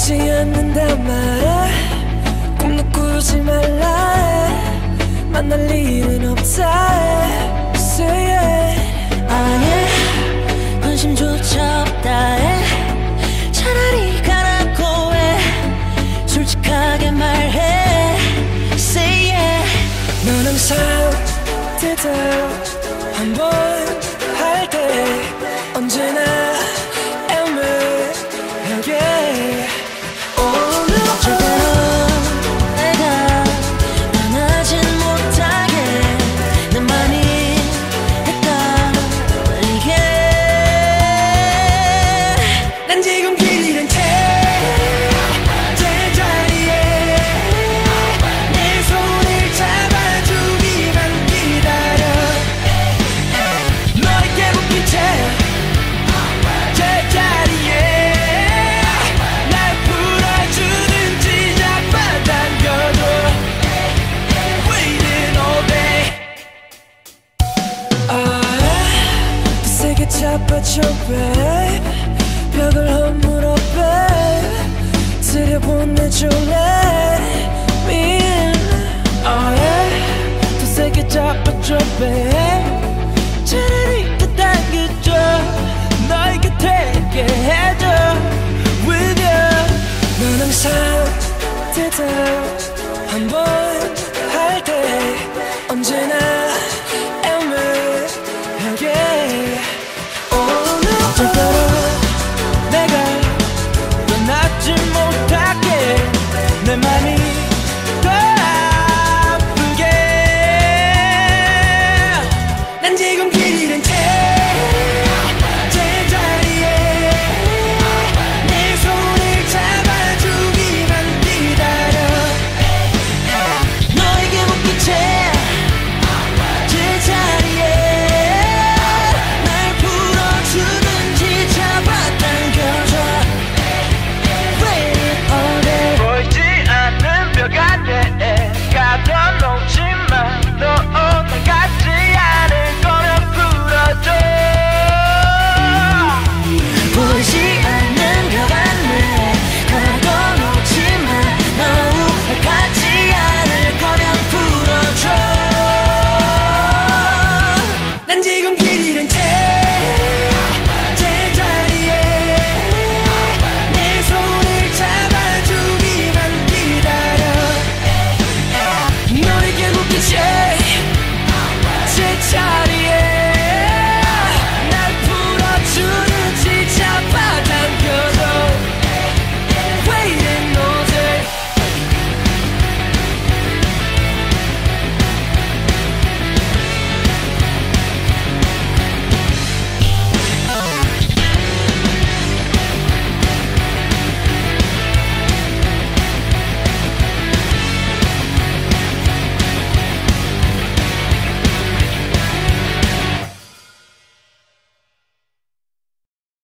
하지 않는단 말해. 꿈도 꾸지 말라 해. 만날 일은 없다 해. Say it 아예 관심조차 없다 해. 차라리 가라고 해. 솔직하게 말해. Say yeah. 넌 항상 대답 한번 할 때 언제나 더 세게 잡아줘 babe 벽을 허물어 babe 들여보내줘 let me in oh yeah 더 세게 잡아줘 babe 차라리 끝당겨줘 너의 곁에 있게 해줘 with you 넌 항상 대답 한번